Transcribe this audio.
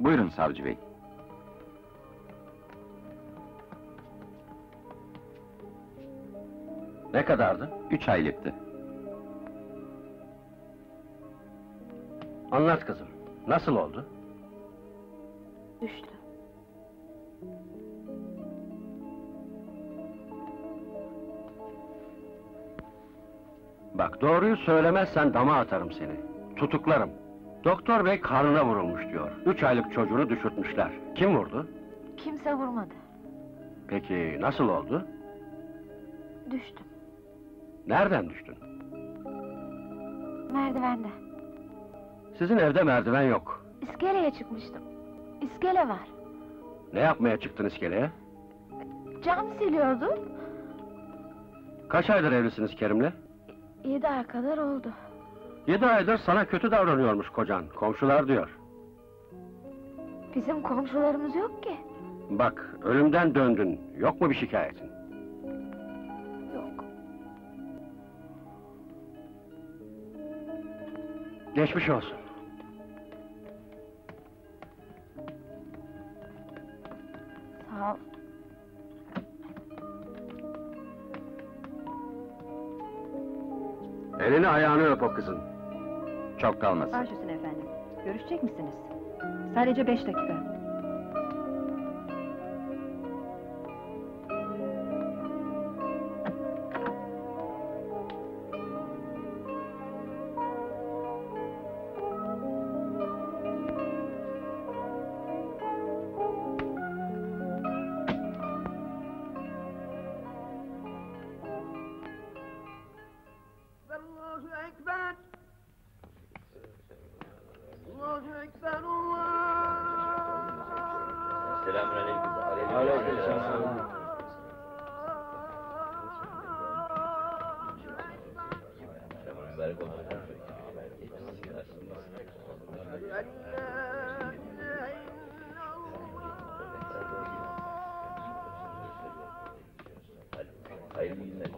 Buyurun savcı bey. Ne kadardı? Üç aylıktı. Anlat kızım. Nasıl oldu? Düştü. Bak doğruyu söylemezsen dama atarım seni. Tutuklarım. Doktor bey karnına vurulmuş diyor. Üç aylık çocuğunu düşürtmüşler. Kim vurdu? Kimse vurmadı. Peki nasıl oldu? Düştüm. Nereden düştün? Merdivenden. Sizin evde merdiven yok. İskeleye çıkmıştım. İskele var. Ne yapmaya çıktın iskeleye? Cam siliyordum. Kaç aydır evlisiniz Kerim'le? Yedi ay kadar oldu. Yedi aydır sana kötü davranıyormuş kocan. Komşular diyor. Bizim komşularımız yok ki. Bak ölümden döndün. Yok mu bir şikayetin? Yok. Geçmiş olsun. Sağ ol. Elini ayağını öp o kızın. Çok kalmasın. Baş efendim. Görüşecek misiniz? Sadece beş dakika. Selamünaleyküm. Aleykümselam. Hayırlı günler.